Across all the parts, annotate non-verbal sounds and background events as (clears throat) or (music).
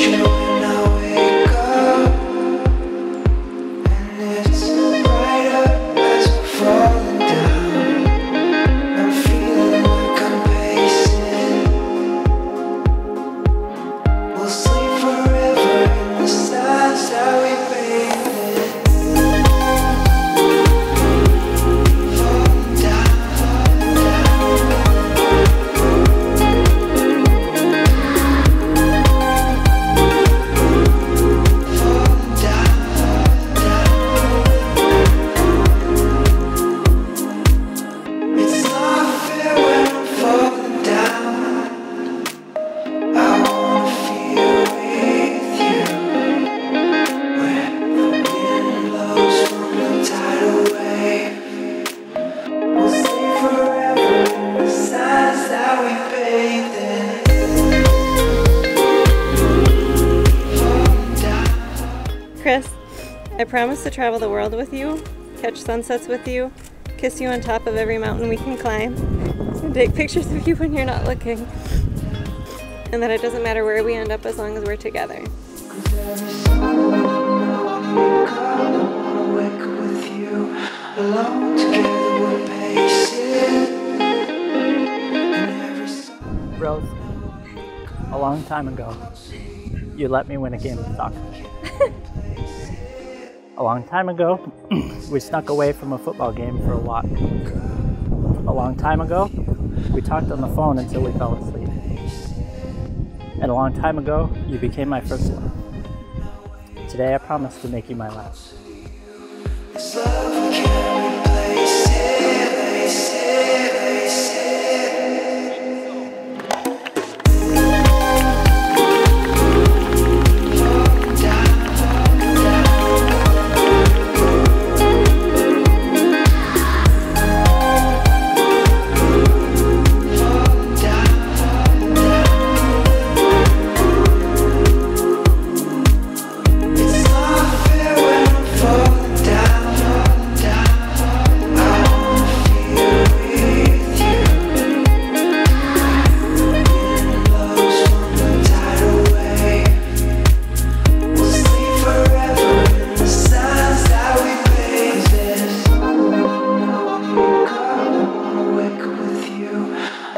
you. I promise to travel the world with you, catch sunsets with you, kiss you on top of every mountain we can climb, and take pictures of you when you're not looking. And that it doesn't matter where we end up as long as we're together. Rose, a long time ago, you let me win a game of soccer. (laughs) a long time ago, (clears throat) we snuck away from a football game for a walk. A long time ago, we talked on the phone until we fell asleep. And a long time ago, you became my first love. Today I promise to make you my last.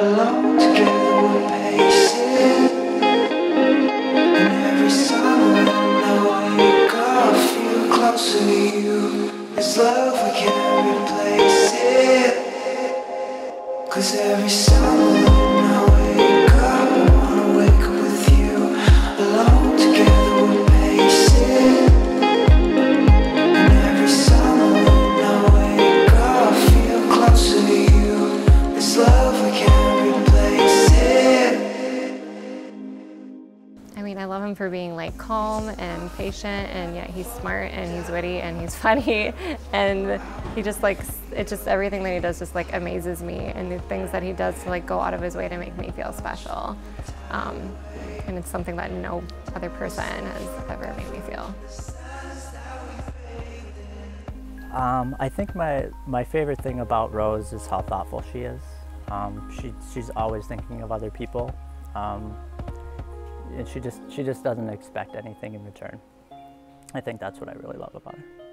Alone together we're pacing. And every summer when I wake up feel closer to you. This love we can't replace it. Cause every summer I love him for being like calm and patient, and yet he's smart and he's witty and he's (laughs) funny, and he just like it just everything that he does just like amazes me, and the things that he does to like go out of his way to make me feel special, um, and it's something that no other person has ever made me feel. Um, I think my, my favorite thing about Rose is how thoughtful she is. Um, she, she's always thinking of other people. Um, and she just, she just doesn't expect anything in return. I think that's what I really love about her.